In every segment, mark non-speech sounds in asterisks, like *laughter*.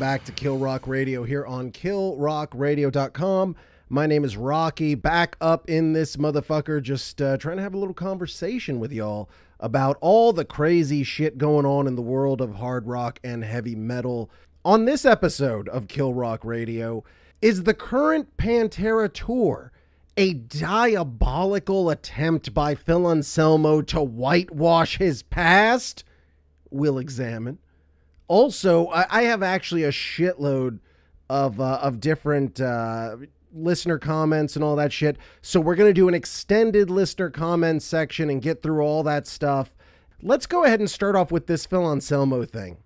back to Kill Rock Radio here on killrockradio.com. My name is Rocky, back up in this motherfucker, just uh, trying to have a little conversation with y'all about all the crazy shit going on in the world of hard rock and heavy metal. On this episode of Kill Rock Radio, is the current Pantera tour a diabolical attempt by Phil Anselmo to whitewash his past? We'll examine. Also, I, I have actually a shitload of uh, of different uh, listener comments and all that shit. So we're gonna do an extended listener comments section and get through all that stuff. Let's go ahead and start off with this Phil Anselmo thing.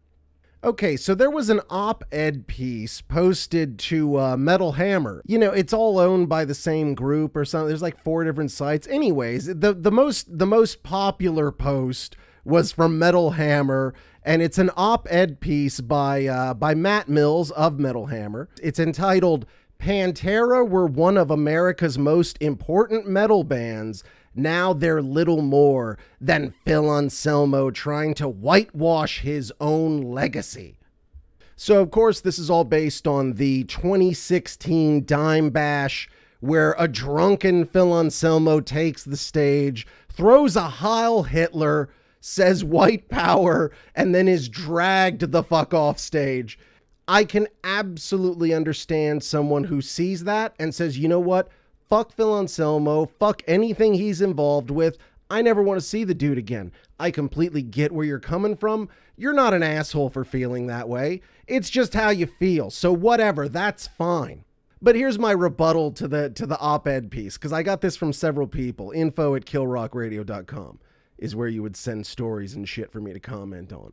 Okay, so there was an op-ed piece posted to uh, Metal Hammer. You know, it's all owned by the same group or something. There's like four different sites. Anyways, the the most the most popular post was from Metal Hammer, and it's an op-ed piece by uh, by Matt Mills of Metal Hammer. It's entitled "Pantera were one of America's most important metal bands." Now they're little more than Phil Anselmo trying to whitewash his own legacy. So, of course, this is all based on the 2016 Dime Bash, where a drunken Phil Anselmo takes the stage, throws a Heil Hitler, says white power, and then is dragged the fuck off stage. I can absolutely understand someone who sees that and says, you know what? Fuck Phil Anselmo. Fuck anything he's involved with. I never want to see the dude again. I completely get where you're coming from. You're not an asshole for feeling that way. It's just how you feel. So whatever, that's fine. But here's my rebuttal to the to the op-ed piece cuz I got this from several people. Info at killrockradio.com is where you would send stories and shit for me to comment on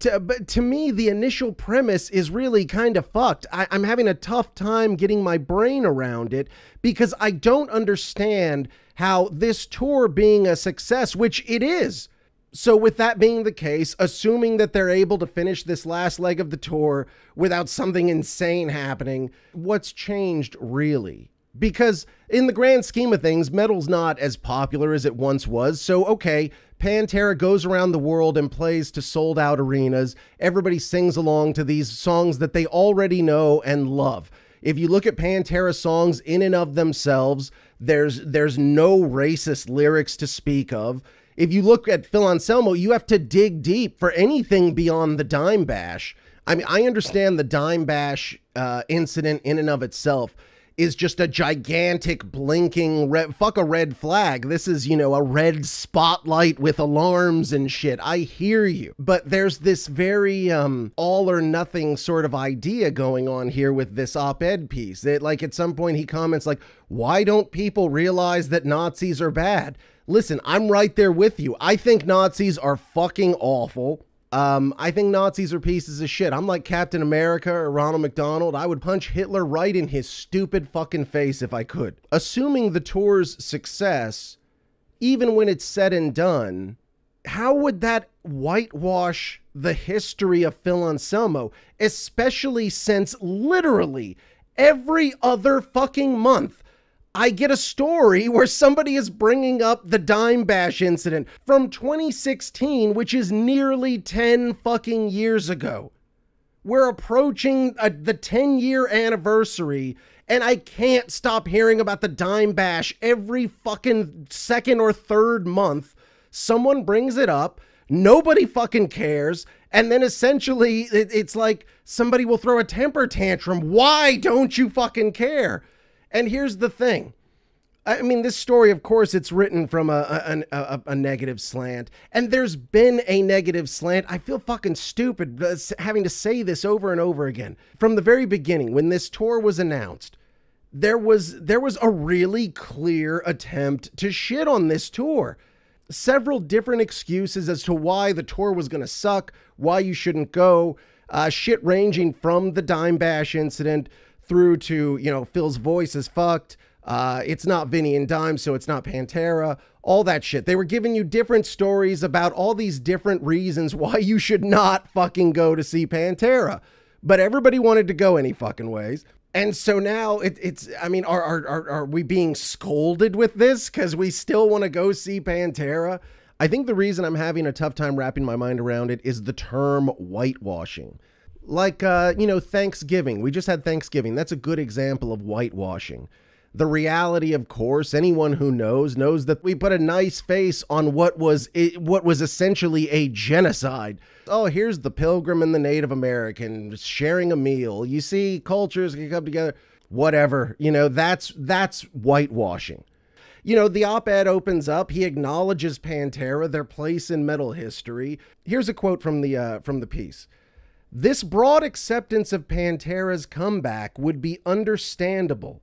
to, but to me, the initial premise is really kind of fucked. I, I'm having a tough time getting my brain around it because I don't understand how this tour being a success, which it is. So, with that being the case, assuming that they're able to finish this last leg of the tour without something insane happening, what's changed really? Because, in the grand scheme of things, metal's not as popular as it once was. So, okay, Pantera goes around the world and plays to sold out arenas. Everybody sings along to these songs that they already know and love. If you look at Pantera songs in and of themselves, there's there's no racist lyrics to speak of. If you look at Phil Anselmo, you have to dig deep for anything beyond the Dime Bash. I mean, I understand the Dime Bash uh, incident in and of itself is just a gigantic blinking red fuck a red flag. This is, you know, a red spotlight with alarms and shit. I hear you. But there's this very um all or nothing sort of idea going on here with this op-ed piece. That like at some point he comments like, "Why don't people realize that Nazis are bad?" Listen, I'm right there with you. I think Nazis are fucking awful. Um, I think Nazis are pieces of shit. I'm like Captain America or Ronald McDonald. I would punch Hitler right in his stupid fucking face if I could. Assuming the tour's success, even when it's said and done, how would that whitewash the history of Phil Anselmo, especially since literally every other fucking month I get a story where somebody is bringing up the Dime Bash incident from 2016, which is nearly 10 fucking years ago. We're approaching a, the 10 year anniversary, and I can't stop hearing about the Dime Bash every fucking second or third month. Someone brings it up, nobody fucking cares, and then essentially it, it's like somebody will throw a temper tantrum. Why don't you fucking care? And here's the thing. I mean, this story, of course, it's written from a, a, a, a, negative slant, and there's been a negative slant. I feel fucking stupid having to say this over and over again. From the very beginning, when this tour was announced, there was there was a really clear attempt to shit on this tour. Several different excuses as to why the tour was going to suck, why you shouldn't go. Uh, shit ranging from the Dime Bash incident through to, you know, Phil's voice is fucked. Uh, it's not Vinnie and Dime, so it's not Pantera. All that shit. They were giving you different stories about all these different reasons why you should not fucking go to see Pantera. But everybody wanted to go any fucking ways. And so now it, it's, I mean, are, are, are, are we being scolded with this because we still want to go see Pantera? I think the reason I'm having a tough time wrapping my mind around it is the term whitewashing Like, uh, you know, Thanksgiving. We just had Thanksgiving. That's a good example of whitewashing. The reality, of course, anyone who knows knows that we put a nice face on what was what was essentially a genocide. Oh, here's the pilgrim and the Native American sharing a meal. You see, cultures can come together. Whatever, you know, that's that's whitewashing. You know, the op ed opens up. He acknowledges Pantera, their place in metal history. Here's a quote from the uh, from the piece. This broad acceptance of Pantera's comeback would be understandable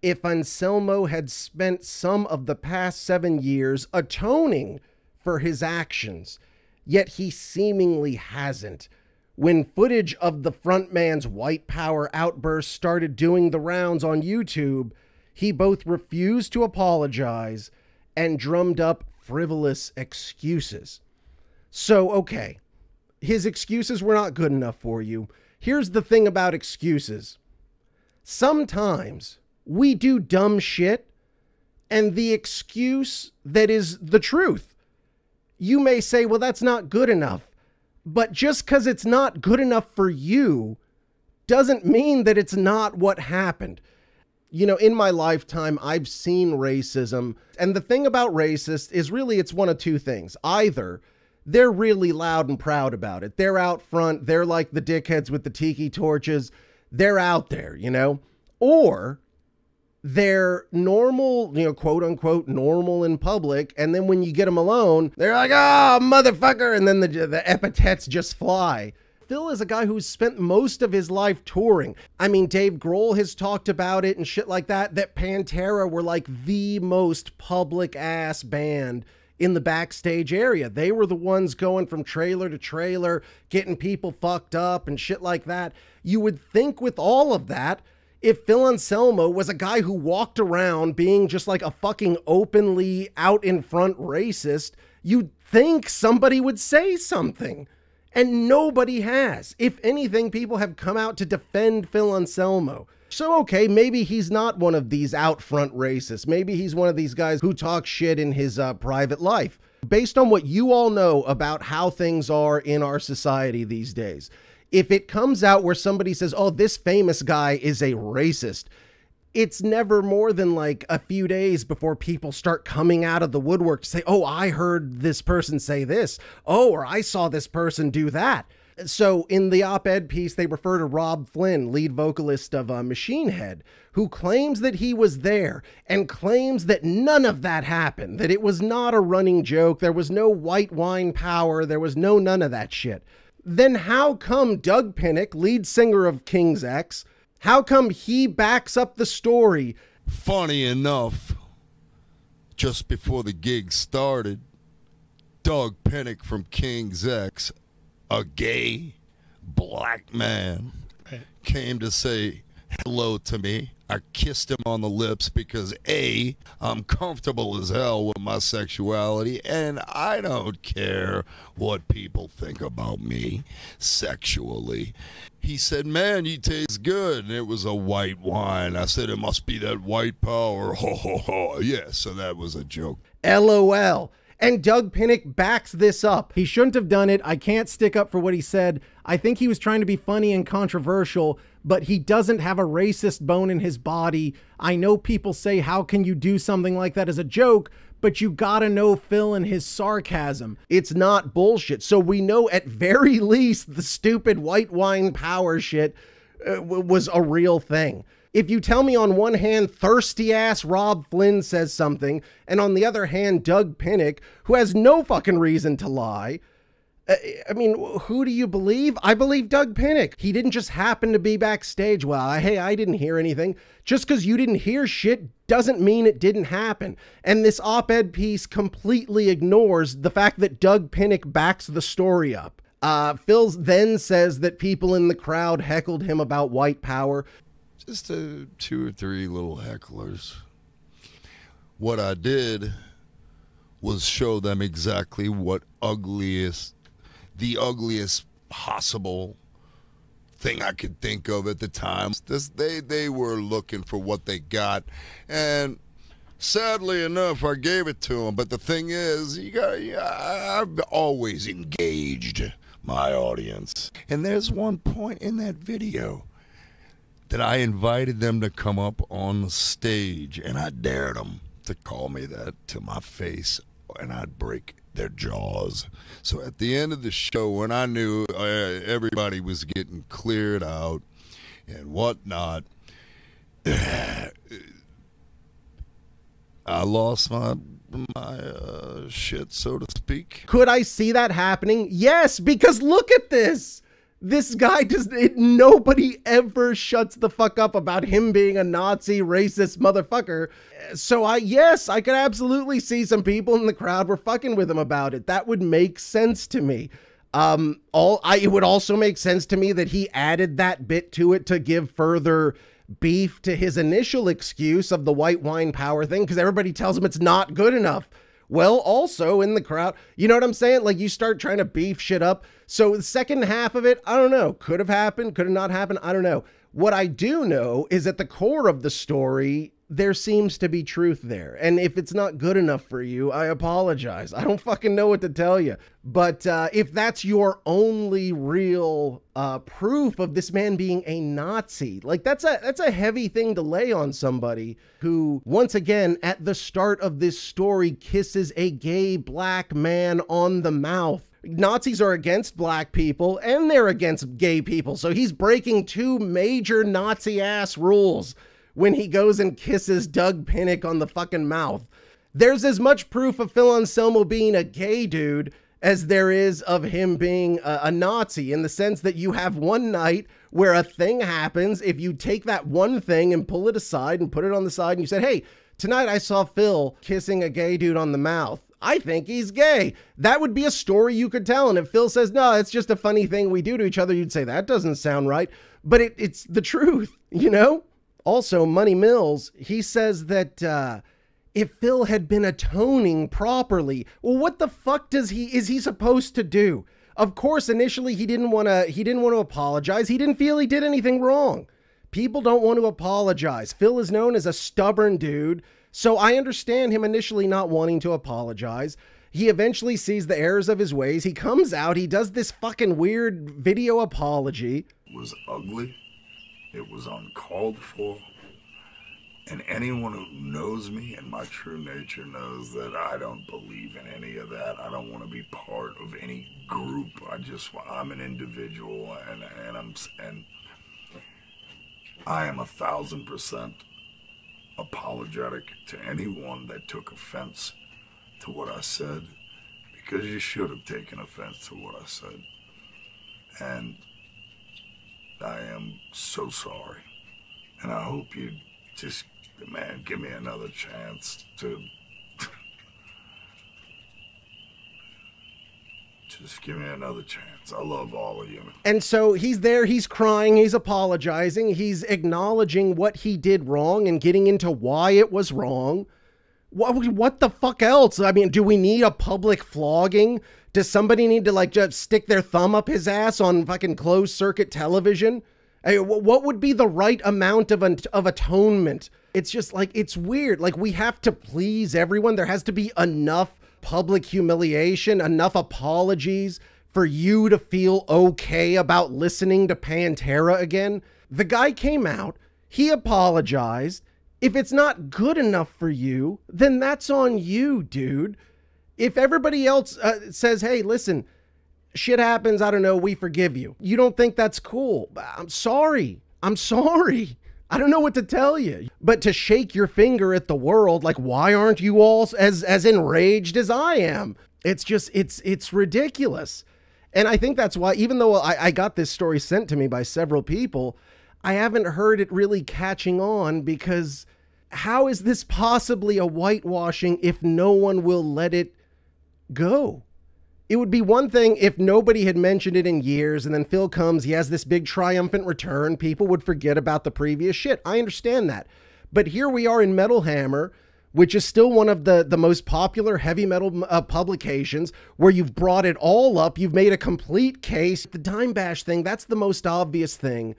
if Anselmo had spent some of the past seven years atoning for his actions, yet he seemingly hasn't. When footage of the frontman's white power outburst started doing the rounds on YouTube, he both refused to apologize and drummed up frivolous excuses. So, okay, his excuses were not good enough for you. Here's the thing about excuses sometimes we do dumb shit, and the excuse that is the truth. You may say, well, that's not good enough. But just because it's not good enough for you doesn't mean that it's not what happened. You know, in my lifetime, I've seen racism. And the thing about racist is really it's one of two things. Either they're really loud and proud about it, they're out front, they're like the dickheads with the tiki torches, they're out there, you know? Or they're normal, you know, quote unquote, normal in public. And then when you get them alone, they're like, oh, motherfucker. And then the, the epithets just fly. Phil is a guy who's spent most of his life touring. I mean, Dave Grohl has talked about it and shit like that, that Pantera were like the most public ass band in the backstage area. They were the ones going from trailer to trailer, getting people fucked up and shit like that. You would think with all of that, if Phil Anselmo was a guy who walked around being just like a fucking openly out in front racist, you'd think somebody would say something. And nobody has. If anything, people have come out to defend Phil Anselmo. So, okay, maybe he's not one of these out front racists. Maybe he's one of these guys who talk shit in his uh, private life. Based on what you all know about how things are in our society these days, if it comes out where somebody says, oh, this famous guy is a racist, it's never more than like a few days before people start coming out of the woodwork to say, oh, I heard this person say this. Oh, or I saw this person do that. So in the op ed piece, they refer to Robb Flynn, lead vocalist of uh, Machine Head, who claims that he was there and claims that none of that happened, that it was not a running joke. There was no white wine power. There was no none of that shit then how come Doug Pinnick, lead singer of King's X, how come he backs up the story? Funny enough, just before the gig started, Doug Pinnick from King's X, a gay black man, came to say hello to me. I kissed him on the lips because A, I'm comfortable as hell with my sexuality and I don't care what people think about me sexually. He said, Man, you taste good. And it was a white wine. I said, It must be that white power. *laughs* Ho, ho, ho. Yeah, so that was a joke. LOL. And Doug Pinnick backs this up. He shouldn't have done it. I can't stick up for what he said. I think he was trying to be funny and controversial, but he doesn't have a racist bone in his body. I know people say, How can you do something like that as a joke? But you gotta know Phil and his sarcasm. It's not bullshit. So we know at very least the stupid white wine power shit uh, was a real thing. If you tell me on one hand, thirsty ass Robb Flynn says something, and on the other hand, Doug Pinnick, who has no fucking reason to lie, uh, I mean, who do you believe? I believe Doug Pinnick. He didn't just happen to be backstage. Well, hey, I didn't hear anything. Just because you didn't hear shit doesn't mean it didn't happen. And this op ed piece completely ignores the fact that Doug Pinnick backs the story up. Uh, Phil then says that people in the crowd heckled him about white power just a, two or three little hecklers. What I did was show them exactly what ugliest, the ugliest possible thing I could think of at the time. This, they they were looking for what they got, and sadly enough, I gave it to them. But the thing is, you got I've always engaged my audience. And there's one point in that video that I invited them to come up on the stage, and I dared them to call me that to my face, and I'd break their jaws. So at the end of the show, when I knew uh, everybody was getting cleared out and whatnot, *sighs* I lost my my uh, shit, so to speak. Could I see that happening? Yes, because look at this. This guy does it, nobody ever shuts the fuck up about him being a Nazi racist motherfucker. So I yes, I could absolutely see some people in the crowd were fucking with him about it. That would make sense to me. Um all I it would also make sense to me that he added that bit to it to give further beef to his initial excuse of the white wine power thing because everybody tells him it's not good enough. Well, also in the crowd, you know what I'm saying? Like you start trying to beef shit up. So the second half of it, I don't know. Could have happened, could have not happened. I don't know. What I do know is at the core of the story, there seems to be truth there. And if it's not good enough for you, I apologize. I don't fucking know what to tell you. But uh, if that's your only real uh, proof of this man being a Nazi, like that's a that's a heavy thing to lay on somebody who, once again, at the start of this story, kisses a gay black man on the mouth. Nazis are against black people and they're against gay people. So he's breaking two major Nazi ass rules when he goes and kisses Doug Pinnick on the fucking mouth. There's as much proof of Phil Anselmo being a gay dude as there is of him being a, a, Nazi in the sense that you have one night where a thing happens. If you take that one thing and pull it aside and put it on the side and you said, hey, tonight I saw Phil kissing a gay dude on the mouth. I think he's gay. That would be a story you could tell. And if Phil says, no, it's just a funny thing we do to each other, you'd say, that doesn't sound right. But it, it's the truth, *laughs* you know? Also, Money Mills, he says that uh, if Phil had been atoning properly, well, what the fuck does he is he supposed to do? Of course, initially he didn't want to he didn't want to apologize. He didn't feel he did anything wrong. People don't want to apologize. Phil is known as a stubborn dude, so I understand him initially not wanting to apologize. He eventually sees the errors of his ways. He comes out, he does this fucking weird video apology. It was ugly. It was uncalled for. And anyone who knows me and my true nature knows that I don't believe in any of that. I don't want to be part of any group. I just I'm an individual and and I'm and I am a thousand percent apologetic to anyone that took offense to what I said because you should have taken offense to what I said. And I am so sorry. And I hope you just, man, give me another chance to. *laughs* just give me another chance. I love all of you. And so he's there, he's crying, he's apologizing, he's acknowledging what he did wrong and getting into why it was wrong. What, what the fuck else? I mean, do we need a public flogging? Does somebody need to like just stick their thumb up his ass on fucking closed circuit television? What would be the right amount of, of atonement? It's just like, it's weird. Like, we have to please everyone. There has to be enough public humiliation, enough apologies for you to feel okay about listening to Pantera again. The guy came out, he apologized. If it's not good enough for you, then that's on you, dude if everybody else uh, says, hey, listen, shit happens, I don't know, we forgive you. You don't think that's cool. I'm sorry. I'm sorry. I don't know what to tell you. But to shake your finger at the world like why aren't you all as as enraged as I am? It's just it's it's ridiculous. And I think that's why even though I, I got this story sent to me by several people, I haven't heard it really catching on because how is this possibly a whitewashing if no one will let it go. It would be one thing if nobody had mentioned it in years and then Phil comes, he has this big triumphant return, people would forget about the previous shit. I understand that. But here we are in Metal Hammer, which is still one of the, the most popular heavy metal uh, publications, where you've brought it all up, you've made a complete case. The Dime Bash thing, that's the most obvious thing.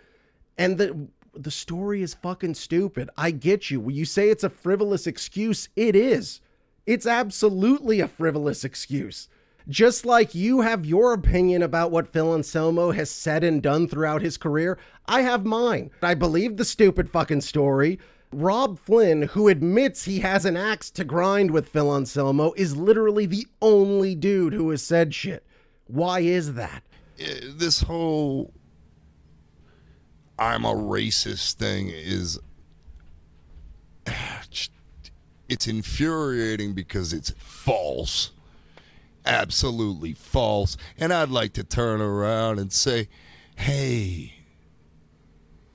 And the the story is fucking stupid. I get you. When you say it's a frivolous excuse, it is. It's absolutely a frivolous excuse. Just like you have your opinion about what Phil Anselmo has said and done throughout his career, I have mine. I believe the stupid fucking story. Robb Flynn, who admits he has an axe to grind with Phil Anselmo, is literally the only dude who has said shit. Why is that? Eh, This whole I'm a racist thing is *sighs* it's infuriating because it's false. Absolutely false. And I'd like to turn around and say, hey,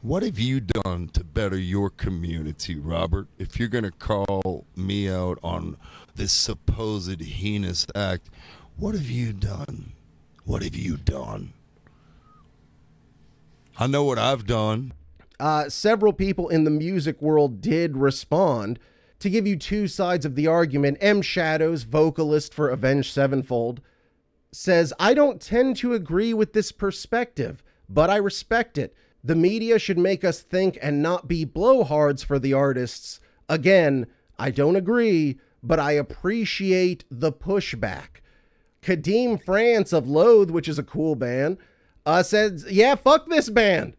what have you done to better your community, Robert? If you're going to call me out on this supposed heinous act, what have you done? What have you done? I know what I've done. uh, several people in the music world did respond. To give you two sides of the argument, M Shadows, vocalist for Avenged Sevenfold, says, I don't tend to agree with this perspective, but I respect it. The media should make us think and not be blowhards for the artists. Again, I don't agree, but I appreciate the pushback. Kadeem France of Loathe, which is a cool band, uh, says, Yeah, fuck this band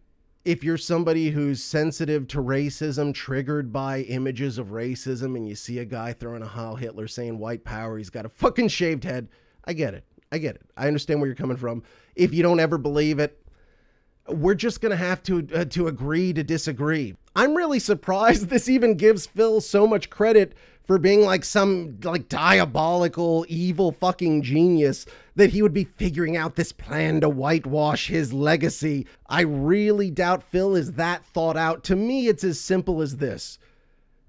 if you're somebody who's sensitive to racism, triggered by images of racism, and you see a guy throwing a Heil Hitler saying white power, he's got a fucking shaved head. I get it. I get it. I understand where you're coming from. If you don't ever believe it, we're just gonna have to uh, to agree to disagree. I'm really surprised *laughs* this even gives Phil so much credit for being like some like diabolical evil fucking genius that he would be figuring out this plan to whitewash his legacy. I really doubt Phil is that thought out. To me, it's as simple as this.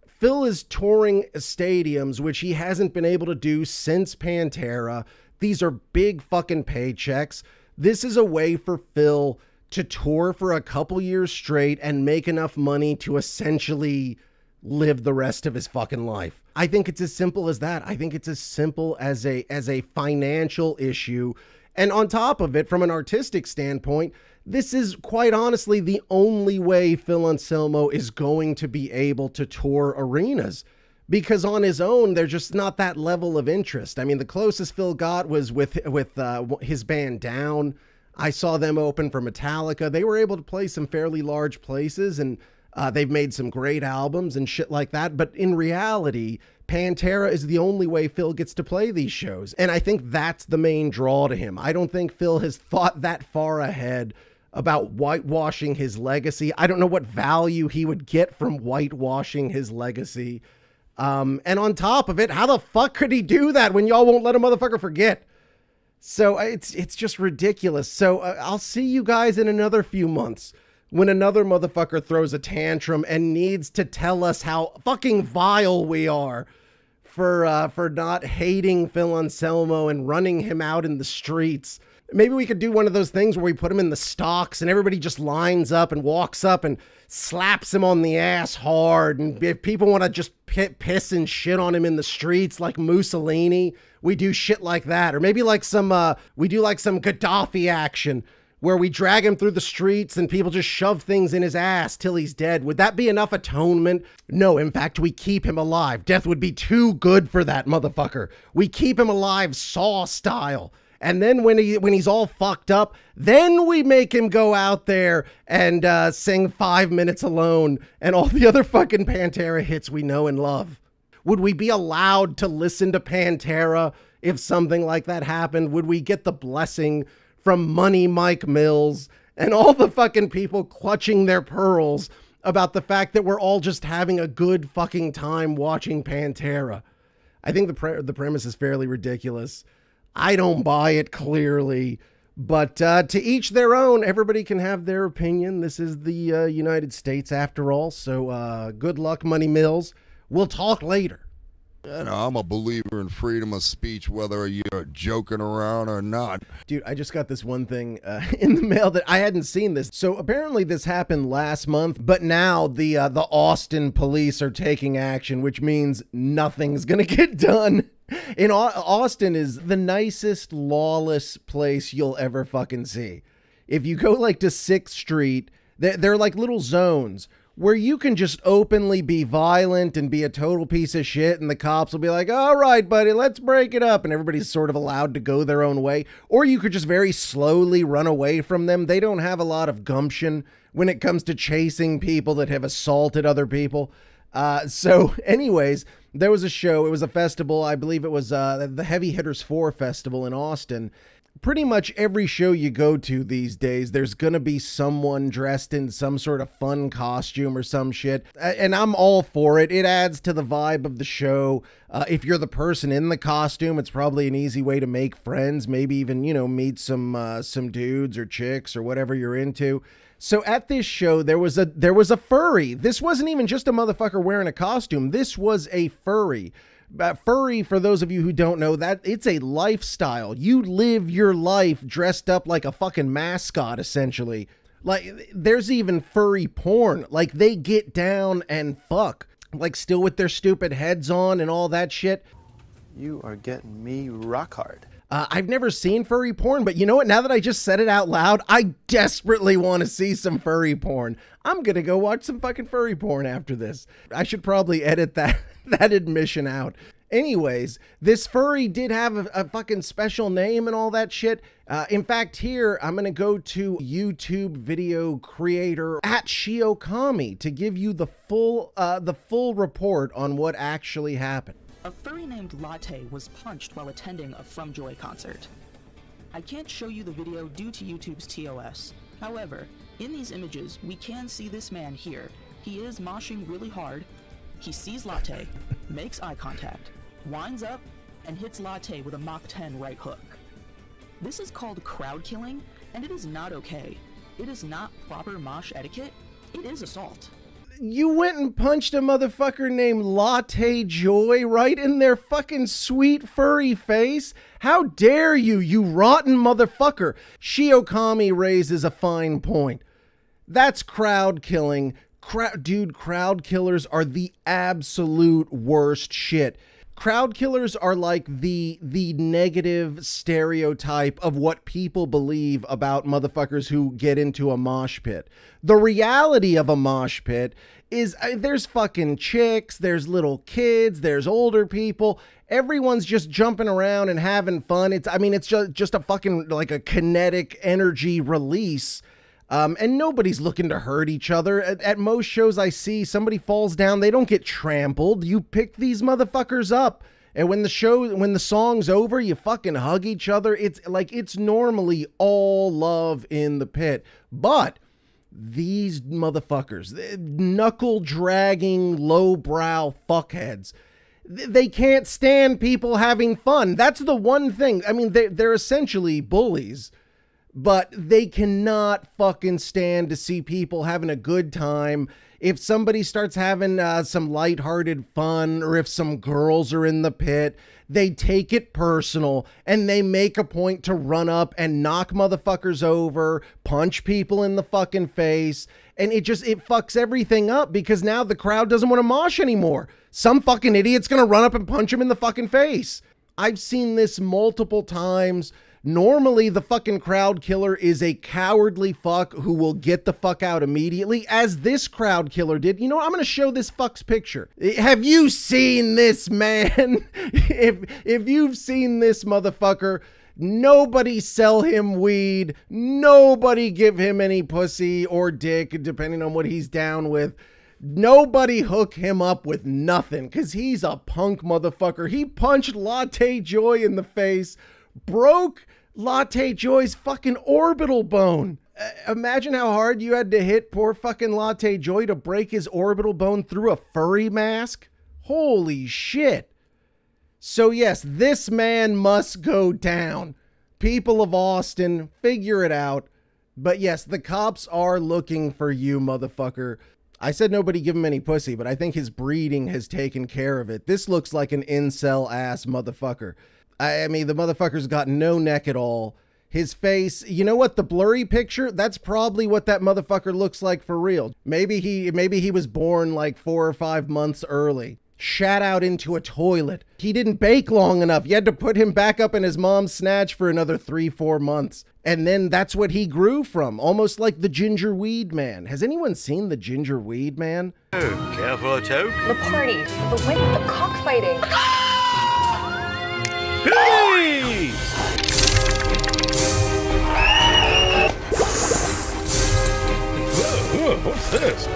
Phil is touring stadiums, which he hasn't been able to do since Pantera. These are big fucking paychecks. This is a way for Phil to tour for a couple years straight and make enough money to essentially live the rest of his fucking life. I think it's as simple as that. I think it's as simple as a as a financial issue. And on top of it, from an artistic standpoint, this is quite honestly the only way Phil Anselmo is going to be able to tour arenas. Because on his own, there's just not that level of interest. I mean, the closest Phil got was with with uh, his band Down. I saw them open for Metallica. They were able to play some fairly large places, and uh, they've made some great albums and shit like that. But in reality, Pantera is the only way Phil gets to play these shows. And I think that's the main draw to him. I don't think Phil has thought that far ahead about whitewashing his legacy. I don't know what value he would get from whitewashing his legacy. Um, and on top of it, how the fuck could he do that when y'all won't let a motherfucker forget? So uh, it's it's just ridiculous. So uh, I'll see you guys in another few months when another motherfucker throws a tantrum and needs to tell us how fucking vile we are for uh, for not hating Phil Anselmo and running him out in the streets. Maybe we could do one of those things where we put him in the stocks and everybody just lines up and walks up and slaps him on the ass hard. And if people want to just pi- piss and shit on him in the streets like Mussolini, we do shit like that. Or maybe like some, uh, we do like some Gaddafi action where we drag him through the streets and people just shove things in his ass till he's dead. Would that be enough atonement? No, in fact, we keep him alive. Death would be too good for that motherfucker. We keep him alive, Saw style. And then when he when he's all fucked up, then we make him go out there and uh, sing five minutes alone and all *laughs* the other fucking Pantera hits we know and love. Would we be allowed to listen to Pantera if something like that happened? Would we get the blessing from Money Mike Mills and all the fucking people clutching their pearls about the fact that we're all just having a good fucking time watching Pantera? I think the pre- the premise is fairly ridiculous. I don't buy it clearly, but uh, to each their own. Everybody can have their opinion. This is the uh, United States after all. So uh, good luck, Money Mills. We'll talk later. You know, I'm a believer in freedom of speech, whether you're joking around or not. Dude, I just got this one thing uh, *laughs* in the mail that I hadn't seen this. So apparently this happened last month, but now the uh, the Austin police are taking action, which means nothing's gonna *laughs* get done. In Au- Austin is the nicest lawless place you'll ever fucking see. If you go like to Sixth Street, they're like little zones where you can just openly be violent and be a total piece of shit, and the cops will be like, all right, buddy, let's break it up. And everybody's sort of allowed to go their own way. Or you could just very slowly run away from them. They don't have a lot of gumption when it comes to chasing people that have assaulted other people. Uh, so, *laughs* anyways, there was a show. It was a festival. I believe it was uh, the Heavy Hitters 4 Festival in Austin pretty much every show you go to these days, there's gonna be someone dressed in some sort of fun costume or some shit. And I'm all for it. It adds to the vibe of the show. Uh, if you're the person in the costume, it's probably an easy way to make friends, maybe even, you know, meet some uh, some dudes or chicks or whatever you're into. So at this show, there was a there was a furry. This wasn't even just a motherfucker wearing a costume. This was a furry uh, furry for those of you who don't know that it's a lifestyle. You live your life dressed up like a fucking mascot essentially. Like there's even furry porn. Like they get down and fuck. Like still with their stupid heads on and all that shit. You are getting me rock hard. Uh, I've never seen furry porn, but you know what? Now that I just said it out loud, I desperately want to see some furry porn. I'm gonna go watch some fucking furry porn after this. I should probably edit that *laughs* *laughs* that admission out. Anyways, this furry did have a, a, fucking special name and all that shit. Uh, in fact, here I'm gonna go to YouTube video creator at Shiokami to give you the full uh, the full report on what actually happened. A furry named Latte was punched while attending a From Joy concert. I can't show you the video due to YouTube's TOS. However, in these images, we can see this man here. He is moshing really hard. He sees Latte, makes eye contact, winds up, and hits Latte with a Mach 10 right hook. This is called crowd killing, and it is not okay. It is not proper mosh etiquette. It is assault you went and punched a motherfucker named Latte Joy right in their fucking sweet furry face? How dare you, you rotten motherfucker? Shiokami raises a fine point. That's crowd killing. Dude, crowd killers are the absolute worst shit crowd killers are like the the negative stereotype of what people believe about motherfuckers who get into a mosh pit. The reality of a mosh pit is uh, there's fucking chicks, there's little kids, there's older people. Everyone's just jumping around and having fun. It's I mean it's just just a fucking like a kinetic energy release um, and nobody's looking to hurt each other. At, at, most shows I see, somebody falls down, they don't get trampled. You pick these motherfuckers up. And when the show, when the song's over, you fucking hug each other. It's like it's normally all love in the pit. But these motherfuckers, knuckle dragging, lowbrow fuckheads, they can't stand people having fun. That's the one thing. I mean, they're, they're essentially bullies but they cannot fucking stand to see people having a good time. If somebody starts having uh, some lighthearted fun, or if some girls are in the pit, they take it personal and they make a point to run up and knock motherfuckers over, punch people in the fucking face, and it just it fucks everything up because now the crowd doesn't want to mosh anymore. Some fucking idiot's gonna run up and punch him in the fucking face. I've seen this multiple times Normally, the fucking crowd killer is a cowardly fuck who will get the fuck out immediately, as this crowd killer did. You know? I'm to show this fuck's picture. Have you seen this man? *laughs* if if you've seen this motherfucker, nobody sell him weed. Nobody give him any pussy or dick, depending on what he's down with. Nobody hook him up with nothing because he's a punk motherfucker. He punched Latte Joy in the face broke Latte Joy's fucking orbital bone. Uh, imagine how hard you had to hit poor fucking Latte Joy to break his orbital bone through a furry mask. Holy shit. So, yes, this man must go down. People of Austin, figure it out. But yes, the cops are looking for you, motherfucker. I said nobody give him any pussy, but I think his breeding has taken care of it. This looks like an incel ass motherfucker. I, mean, the motherfucker's got no neck at all. His face, you know what? The blurry picture, that's probably what that motherfucker looks like for real. Maybe he maybe he was born like 4 or 5 months early. shat out into a toilet. He didn't bake long enough. You had to put him back up in his mom's snatch for another three, four months. And then that's what he grew from, almost like the ginger weed man. Has anyone seen the ginger weed man? Careful, choke. The party, the whip, the cockfighting. Ah! What's this?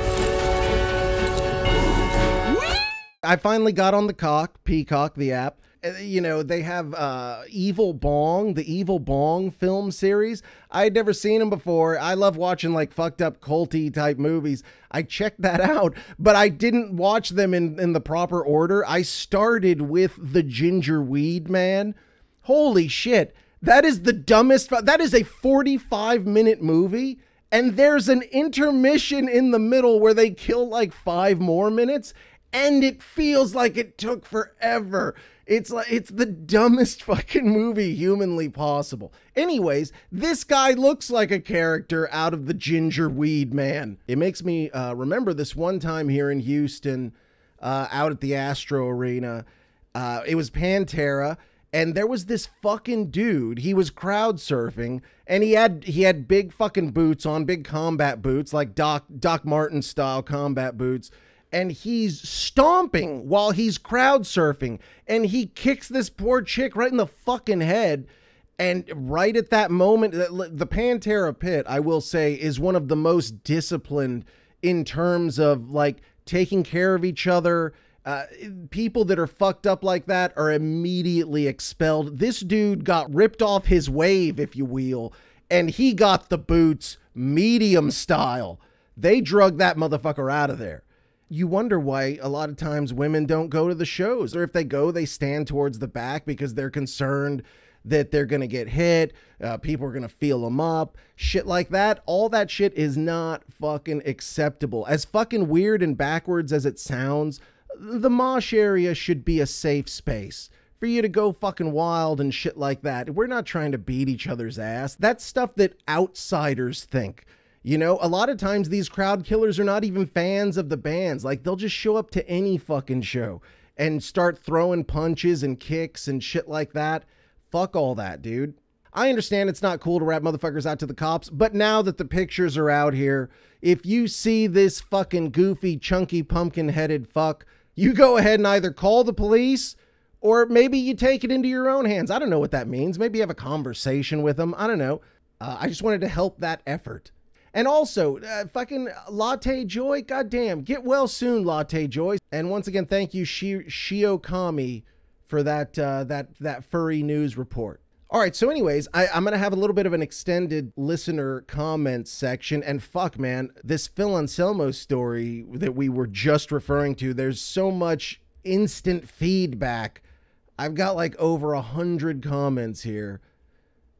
I finally got on the cock, Peacock, the app. Uh, You know, they have uh, Evil Bong, the Evil Bong film series. I had never seen them before. I love watching like fucked up culty type movies. I checked that *laughs* out, but I didn't watch them in, in the proper order. I started with The Ginger Weed Man. Holy shit. That is the dumbest. That is a 45 minute movie. And there's an intermission in the middle where they kill like five more minutes and it feels like it took forever. It's like it's the dumbest *laughs* fucking movie humanly possible. Anyways, this guy looks like a character out of the Ginger Weed Man. It makes me uh, remember this one time here in Houston, uh, out at the Astro Arena. Uh, it was Pantera, and there was this fucking dude. He was crowd surfing, and he had he had big fucking boots on, big combat boots, like Doc Doc Martin style combat boots. And he's stomping while he's crowd surfing, and he kicks this poor chick right in the fucking head. And right at that moment, the Pantera Pit, I will say, is one of the most disciplined in terms of like taking care of each other. Uh, people that are fucked up like that are immediately expelled. This dude got ripped off his wave, if you will, and he got the boots medium style. They drug that motherfucker out of there you wonder why a lot of times women don't go to the shows or if they go they stand towards the back because they're concerned that they're going to get hit uh, people are going to feel them up shit like that. All that shit is not fucking acceptable. As fucking weird and backwards as it sounds the mosh area should be a safe space for you to go fucking wild and shit like that. We're not trying to beat each other's ass. That's stuff that outsiders think you know, a lot of times these crowd killers are not even fans of the bands. Like they'll just show up to any fucking show and start throwing punches and kicks and shit like that. Fuck all that, dude. I understand it's not cool to rat motherfuckers out to the cops, but now that the pictures are out here, if you see this fucking goofy, chunky, pumpkin headed fuck, you go ahead and either call the police or maybe you take it into your own hands. I don't know what that means. Maybe you have a conversation with them. I don't know. Uh, I just wanted to help that effort. And also, uh, fucking Latte Joy, goddamn, get well soon, Latte Joy. And once again, thank you, Shi- Shiokami, for that uh, that that furry news report. All right, so anyways, I, I'm gonna have a little bit of an extended listener comment section, and fuck, man, this Phil Anselmo story that we were just referring to. There's so much instant feedback. I've got like over a hundred comments here.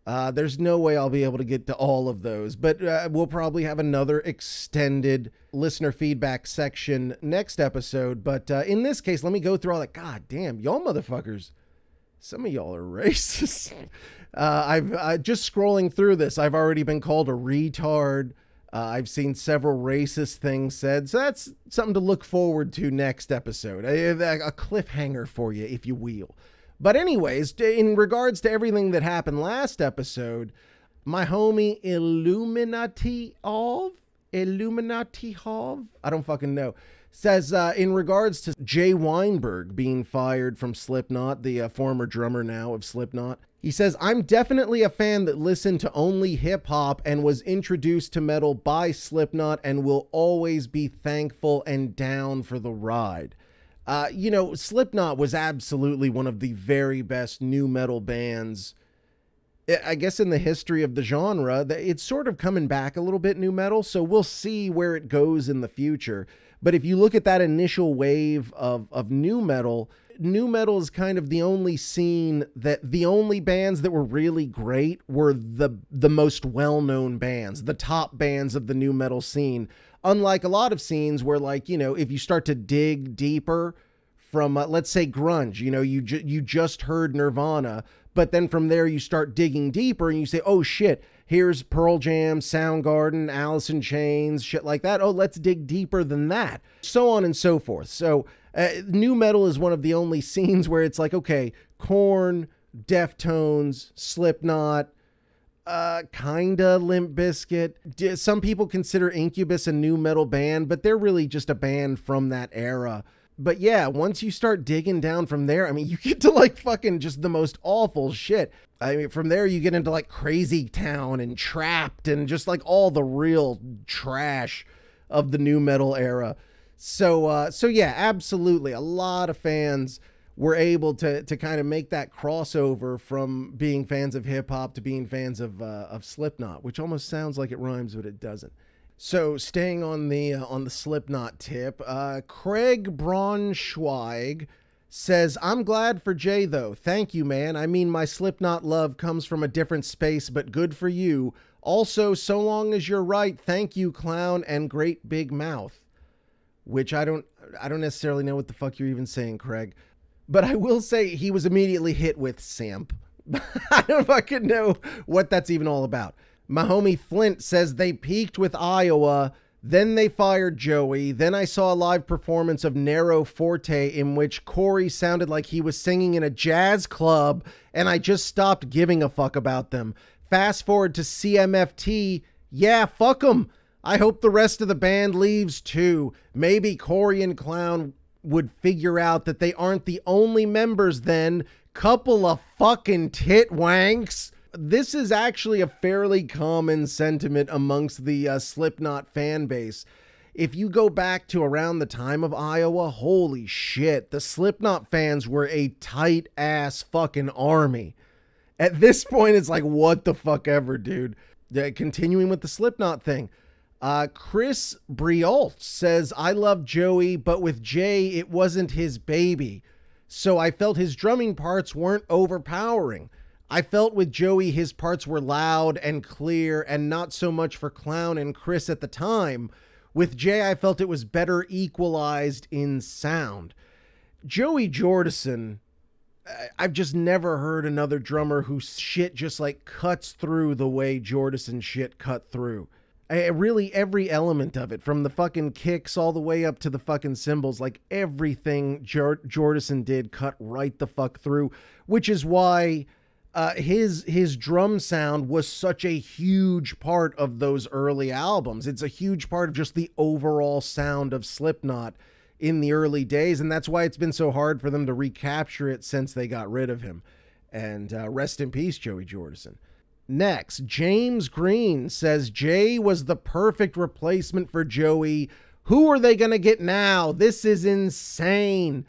Uh, there's no way I'll be able to get to all of those, but uh, we'll probably have another extended listener feedback section next episode. But uh, in this case, let me go through all that. God damn, y'all motherfuckers. Some of y'all are *laughs* racist. Uh, I've uh, just scrolling through this. I've already been called a retard. Uh, I've seen several racist things said, so that's something to look forward to next episode. A, a cliffhanger for you, if you will. But anyways, in regards to everything that happened last episode, my homie Illuminati of Illuminati Hov, I don't fucking know, says uh, in regards to Jay Weinberg being fired from Slipknot, the uh, former drummer now of Slipknot. He says, I'm definitely a fan that listened to only hip hop and was introduced to metal by Slipknot and will always be thankful and down for the ride. Uh, you know, Slipknot was absolutely one of the very best nu metal bands. I- I guess in the history of the genre, it's sort of coming back a little bit nu metal, so we'll see where it goes in the future. But if you look at that initial wave of of nu metal, nu metal is kind of the only scene that the only bands that were really great were the the most well-known bands, the top bands of the nu metal scene. Unlike a lot of scenes where like, you know, if you start to dig deeper from uh, let's say grunge, you know, you ju- you just heard Nirvana, but then from there you start digging deeper and you say, "Oh shit, Here's Pearl Jam, Soundgarden, Alice in Chains, shit like that. Oh, let's dig deeper than that. So on and so forth. So, uh, nu metal is one of the only *laughs* scenes where it's like, okay, Korn, Deftones, Slipknot, uh, kinda Limp Bizkit. Some people consider Incubus a nu metal band, but they're really just a band from that era. But yeah, once you start digging down from there, I mean, *laughs* you get to like fucking just the most awful shit. I mean, from there you get into like Crazy Town and Trapt and just like all the real trash of the nu metal era. So uh so yeah, absolutely. A lot of fans were able to to kind of make that crossover from being fans of hip hop to being fans of uh, of Slipknot, which almost sounds like it rhymes, but it doesn't. So staying on the uh, on the Slipknot tip, uh, Craig Braunschweig says, "I'm glad for Jay though. Thank you, man. I mean, my Slipknot love comes from a different space, but good for you. Also, so long as you're right, thank you, clown and great big mouth." Which I don't I don't necessarily know what the fuck you're even saying, Craig. But I will say he was immediately hit with Samp. *laughs* I don't fucking know what that's even all about. My homie Flint says they peaked with Iowa, then they fired Joey. Then I saw a live performance of Nero Forte in which Corey sounded like he was singing in a jazz club, and I just stopped giving a fuck about them. Fast forward to CMFT. Yeah, fuck them. I hope the rest of the band leaves too. Maybe Corey and Clown would figure out that they aren't the only members then. Couple of fucking tit wanks. This is actually a fairly common sentiment amongst the uh, Slipknot fan base. If you go back to around the time of Iowa, holy shit, the Slipknot fans were a tight ass fucking army. At this point, it's like, what the fuck ever, dude. Uh, continuing with the Slipknot thing. Uh, Chris Brialt says, I love Joey, but with Jay, it wasn't his baby. So I felt his drumming parts weren't overpowering. I felt with Joey, his parts were loud and clear and not so much for Clown and Chris at the time. With Jay, I felt it was better equalized in sound. Joey Jordison, I've just never heard another drummer whose shit just like cuts through the way Jordison shit cut through. I, really, every element of it, from the fucking kicks all the way up to the fucking cymbals, like everything Jor- Jordison did cut right the fuck through, which is why uh, his his drum sound was such a huge part of those early albums. It's a huge part of just the overall sound of Slipknot in the early days, and that's why it's been so hard for them to recapture it since they got rid of him. And uh, rest in peace, Joey Jordison. Next, James Green says Jay was the perfect replacement for Joey. Who are they going to get now? This is insane.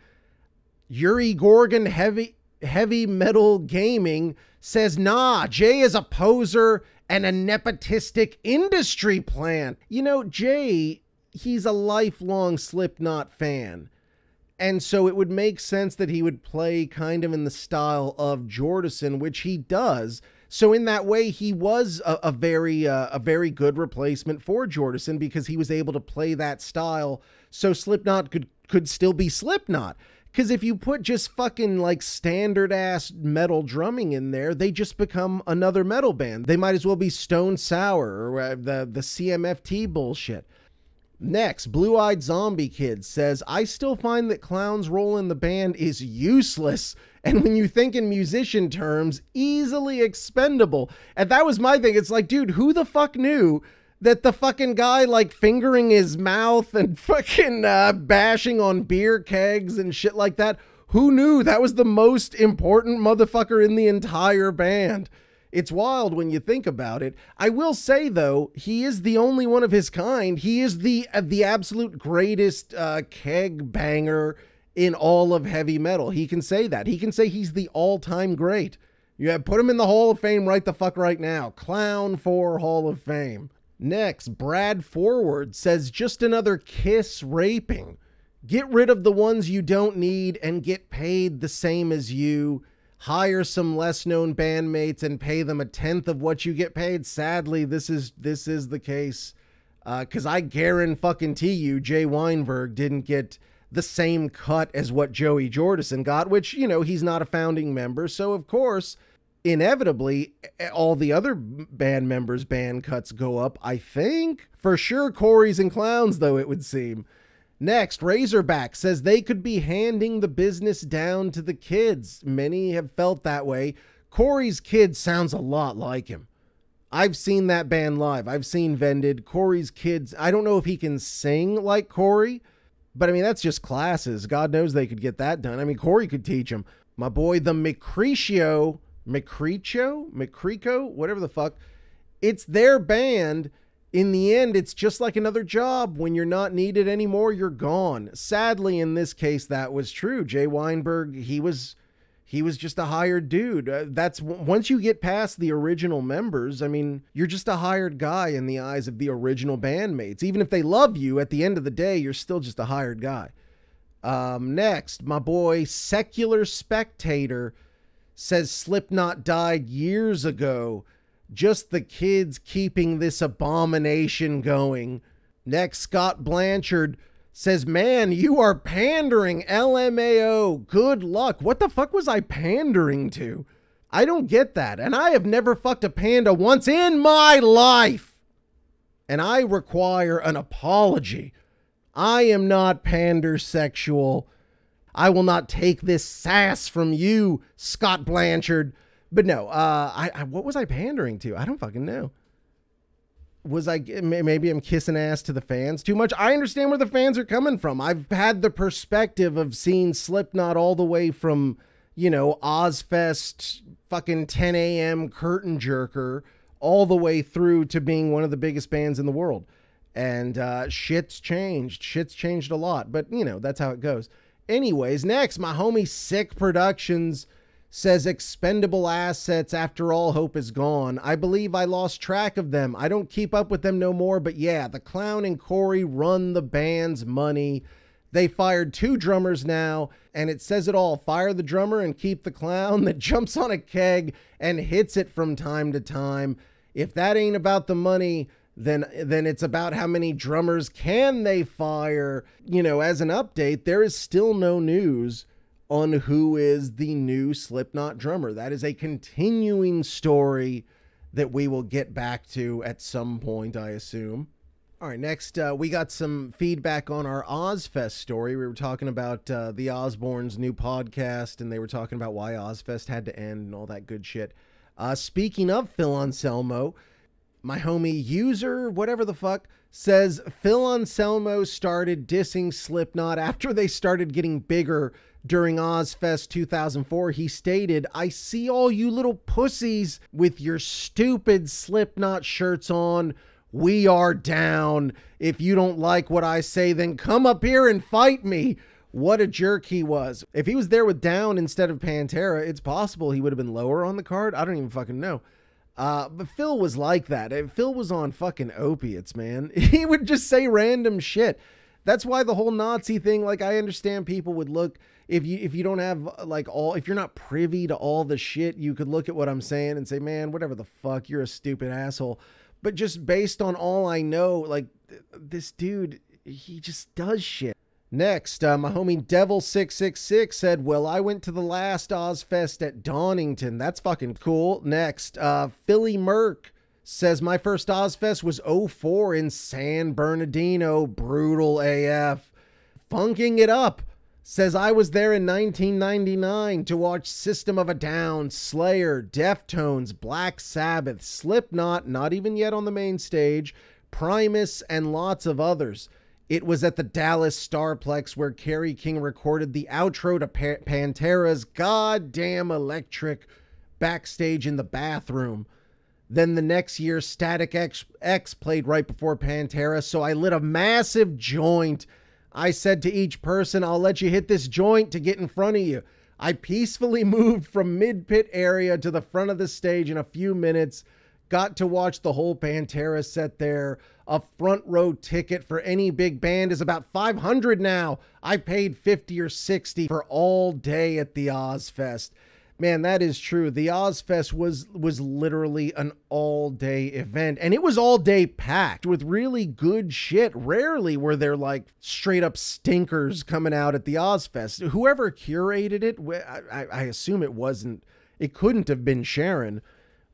Yuri Gorgon heavy heavy metal gaming says nah, Jay is a poser and a nepotistic industry plant. You know, Jay, he's a lifelong Slipknot fan. And so it would make sense that he would play kind of in the style of Jordison, which he does. So in that way, he was a, a very uh, a very good replacement for Jordison because he was able to play that style. So Slipknot could could still be Slipknot. Because if you put just fucking like standard ass metal drumming in there, they just become another metal band. They might as well be Stone Sour or uh, the the CMFT bullshit. Next, Blue Eyed Zombie Kid says, I still find that Clown's role in the band is useless. And when you think in musician terms, easily expendable. And that was my thing. It's like, dude, who the fuck knew that the fucking guy like fingering his mouth and *laughs* fucking uh, bashing on beer kegs and shit like that? Who knew that was the most important motherfucker in the entire band? It's wild when you think about it. I will say though, he is the only one of his kind. He is the uh, the absolute greatest uh, keg banger in all of heavy metal. He can say that. He can say he's the all-time great. Yeah, put him in the Hall of Fame right the fuck right now. Clown for Hall of Fame. Next, Brad Forward says just another kiss raping. Get rid of the ones you don't need and get paid the same as you hire some less known bandmates and pay them a tenth of what you get paid. Sadly, this is this is the case. Uh, cause I guarantee fucking you, Jay Weinberg didn't get the same cut as what Joey Jordison got, which, you know, he's not a founding member. So of course, inevitably all the other band members' band cuts go up. I think for sure Corey's and Clowns, though it would seem. Next, Razorback says they could be handing the business down to the kids. Many have felt that way. Corey's kid sounds a lot like him. I've seen that band live. I've seen Vended. Corey's kids, I don't know if he can sing like Corey, but I mean, that's just classes. God knows they could get that done. I mean, Corey could teach him. My boy, the Micrecio, Micrecio, Micreco, whatever the fuck, it's their band. In the end, it's just like another job. When you're not needed anymore, you're gone. Sadly, in this case, that was true. Jay Weinberg, he was he was just a hired dude. Uh, that's once you get past the original members, I mean, you're just a hired guy in the eyes of the original bandmates. Even if they love you, at the end of the day, you're still just a hired guy. Um, next, my boy Secular Spectator says Slipknot died years ago. Just the kids keeping this abomination going. Next, Scott Blanchard says, Man, you are pandering. LMAO. Good luck. What the fuck was I pandering to? I don't get that. And I have never fucked a panda once in my life. And I require an apology. I am not pandersexual. I will not take this sass from you, Scott Blanchard. But no, uh, I, I what was I pandering to? I don't fucking know was I maybe I'm kissing ass to the fans too much? I understand where the fans are coming from. I've had the perspective of seeing Slipknot all the way from, you know, Ozzfest fucking 10 a.m. curtain jerker all the way through to being one of the biggest bands in the world. And uh, shit's changed. Shit's changed a lot, but you know, that's how it goes. Anyways, next, my homie Sick Productions says expendable assets after all hope is gone. I believe I lost track of them. I don't keep up with them no more, but yeah, the clown and Corey run the band's money. They fired two drummers now, and it says it all. Fire the drummer and keep the clown that *laughs* jumps on a keg and hits it from time to time. If that ain't about the money, then then it's about how many drummers can they fire. You know, as an update, there is still no news on who is the new Slipknot drummer. That is a continuing story that we will get back to at some point, I assume. All right, next, uh, we got some feedback on our Ozzfest story. We were talking about uh, the Osbournes' new podcast, and they were talking about why Ozzfest had to end and all that good shit. Uh, speaking of Phil Anselmo, my homie user, whatever the fuck, says Phil Anselmo started dissing Slipknot after they started getting bigger during Ozzfest 2004, he stated, I see all you little pussies with your stupid Slipknot shirts on. We are down. If you don't like what I say, then come up here and fight me. What a jerk he was. If he was there with Down instead of Pantera, it's possible he would have been lower on the card. I don't even fucking know. Uh, but Phil was like that. Phil was on fucking opiates, man. *laughs* He would just say random shit. That's why the whole Nazi thing, like I understand people would look if you if you don't have like all if you're not privy to all the shit, you could look at what I'm saying and say, "Man, whatever the fuck, you're a stupid asshole." But just based on all I know, like this dude, he just does shit. Next, uh, my homie Devil666 said, Well, I went to the last Ozzfest at Donington. That's fucking cool. Next, uh, Philly Merck says, My first Ozzfest was 04 in San Bernardino. Brutal AF. Funking it up says I was there in 1999 to watch System of a Down, Slayer, Deftones, Black Sabbath, Slipknot, not even yet on the main stage, Primus, and lots of others. It was at the Dallas Starplex where Kerry King recorded the outro to pa- Pantera's goddamn electric backstage in the bathroom. Then the next year, Static X, X played right before Pantera, so I lit a massive joint I said to each person, I'll let you hit this joint to get in front of you. I peacefully *laughs* moved from mid pit area to the front of the stage in a few minutes. Got to watch the whole Pantera set there. A front row ticket for any big band is about 500 now. I paid 50 or 60 for all day at the Ozzfest. Man, that is true. The Ozzfest was was literally an all-day event and it was all day packed with really good shit. Rarely were there like straight up stinkers coming out at the Ozzfest. Whoever curated it, I, I assume it wasn't it couldn't have been Sharon.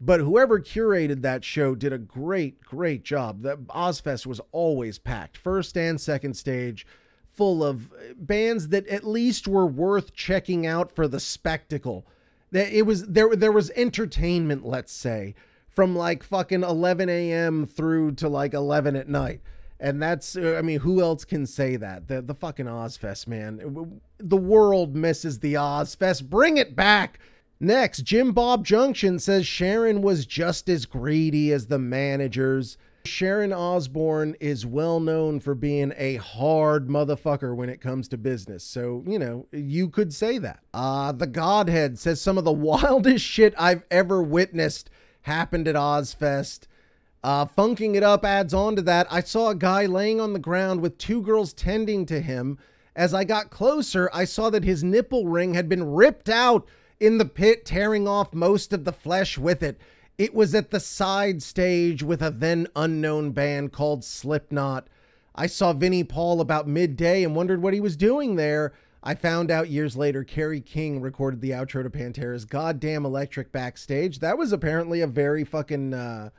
But whoever curated that show did a great, great job. The Ozzfest was always packed, first and second stage, full of bands that at least were worth checking out for the spectacle. That it was there. There was entertainment, let's say, from like fucking 11 a.m. through to like 11 at night. And that's, uh, I mean, who else can say that? The the fucking Ozzfest, man. The world misses the Ozzfest. Bring it back. Next, Jim Bob Junction says Sharon was just as greedy as the managers. Sharon Osbourne is well known for being a hard motherfucker when it comes to business. So, you know, you could say that. Uh, the Godhead says some of the *laughs* wildest shit I've ever witnessed happened at Ozzfest. Uh, funking it up adds on to that. I saw a guy laying on the ground with two girls tending to him. As I got closer, I saw that his nipple ring had been ripped out in the pit, tearing off most of the flesh with it. It was at the side stage with a then unknown band called Slipknot. I saw Vinnie Paul about midday and wondered what he was doing there. I found out years later Kerry King recorded the outro to Pantera's Goddamn Electric backstage. That was apparently a very fucking uh,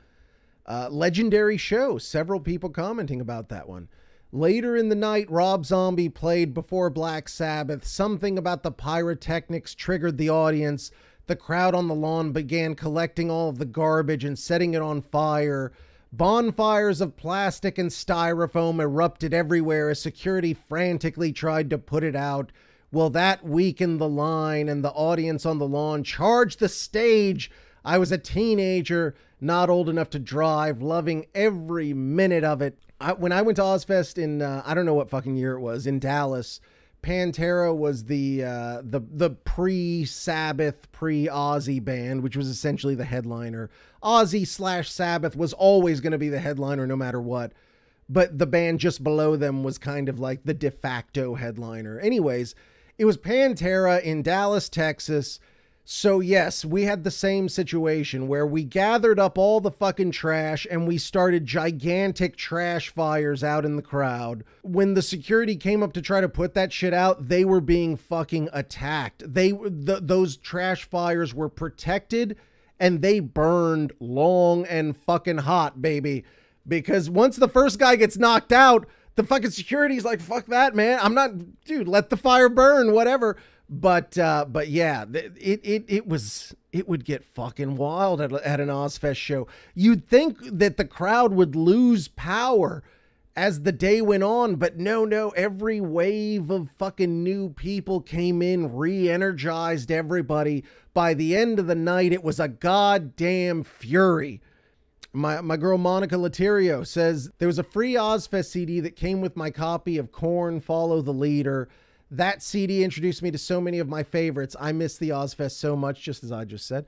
uh, legendary show. Several people commenting about that one. Later in the night, Rob Zombie played before Black Sabbath. Something about the pyrotechnics triggered the audience. The crowd on the lawn began collecting all of the garbage and setting it on fire. Bonfires of plastic and styrofoam erupted everywhere as security frantically tried to put it out. Well, that weakened the line, and the audience on the lawn charged the stage. I was a teenager, not old enough to drive, loving every minute of it. I, when I went to Ozzfest in uh, I don't know what fucking year it was in Dallas, Pantera was the uh, the the pre Sabbath pre Ozzy band, which was essentially the headliner. Ozzy slash Sabbath was always going to be the headliner no matter what, but the band just below them was kind of like the de facto headliner. Anyways, it was Pantera in Dallas, Texas. So, yes, we had the same situation where we gathered up all the fucking trash and we started gigantic trash fires out in the crowd. When the security came up to try to put that shit out, they were being fucking attacked. They the, those trash fires were protected and they burned long and fucking hot, baby. Because once the first guy gets knocked out, the fucking security's like, fuck that, man. I'm not, dude, let the fire burn, whatever but uh, but yeah, it, it it was it would get fucking wild at, at an Ozzfest show. You'd think that the crowd would lose power as the day went on, but no, no. Every wave of fucking new people came in, re-energized everybody. By the end of the night, it was a goddamn fury. My, my girl Monica Laterio says there was a free Ozzfest CD that came with my copy of Korn Follow the Leader that CD introduced me to so many of my favorites. I miss the Ozzfest so much, just as I just said.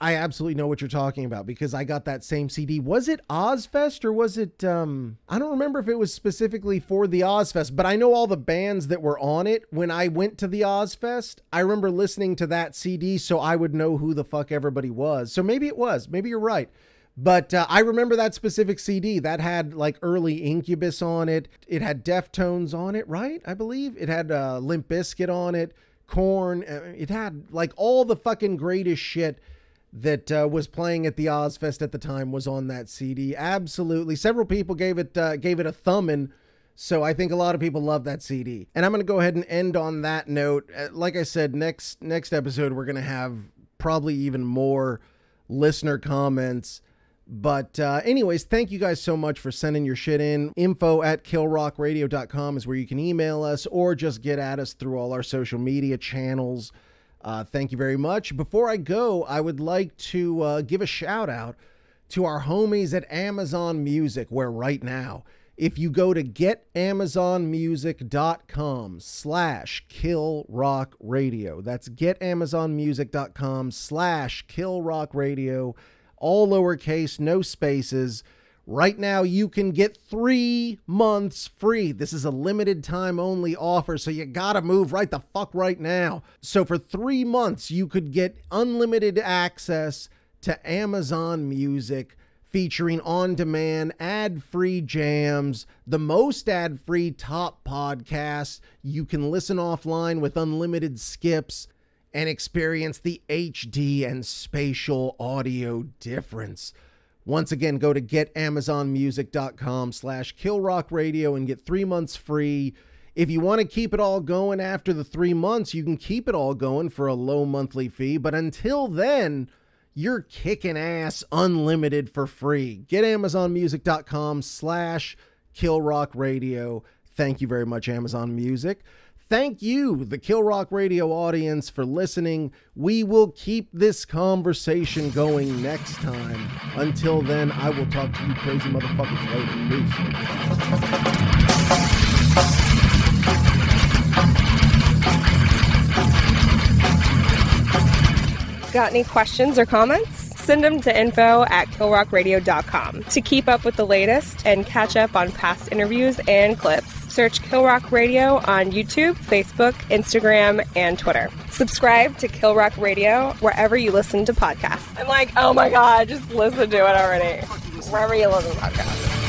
I absolutely know what you're talking about because I got that same CD. Was it Ozzfest or was it um I don't remember if it was specifically for the Ozzfest, but I know all the bands that were on it when I went to the Ozzfest. I remember listening to that CD so I would know who the fuck everybody was. So maybe it was. Maybe you're right. But uh, I remember that specific CD that had like early Incubus on it. It had Deftones on it, right? I believe it had uh, Limp Bizkit on it, Korn. Uh, it had like all the fucking greatest shit that uh, was playing at the Ozzfest at the time was on that CD. Absolutely, several people gave it uh, gave it a thumb and. So I think a lot of people love that CD. And I'm going to go ahead and end on that note. Uh, like I said, next next episode we're going to have probably even more listener comments but uh, anyways, thank you guys so much for sending your shit in. Info at killrockradio.com is where you can email us or just get at us through all our social media channels. Uh, thank you very much. Before I go, I would like to uh, give a shout out to our homies at Amazon Music, where right now, if you go to getamazonmusic.com slash killrockradio, that's getamazonmusic.com slash killrockradio, all lowercase, no spaces. Right now, you can get three months free. This is a limited time only offer, so you gotta move right the fuck right now. So, for three months, you could get unlimited access to Amazon Music featuring on demand, ad free jams, the most ad free top podcasts. You can listen offline with unlimited skips and experience the HD and spatial audio difference. Once again, go to getamazonmusic.com slash killrockradio and get three months free. If you want to keep it all going after the three months, you can keep it all going for a low monthly fee. But until then, you're kicking ass unlimited for free. GetAmazonMusic.com slash killrockradio. Thank you very much, Amazon Music. Thank you, the Kill Rock Radio audience, for listening. We will keep this conversation going next time. Until then, I will talk to you crazy motherfuckers later. Peace. Got any questions or comments? Send them to info at killrockradio.com. To keep up with the latest and catch up on past interviews and clips, search Kill Rock Radio on YouTube, Facebook, Instagram, and Twitter. Subscribe to Kill Rock Radio wherever you listen to podcasts. I'm like, oh my god, just listen to it already. Wherever you listen to podcasts.